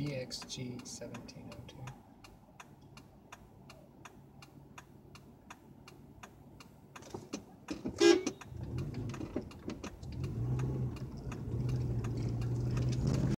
GXG1702.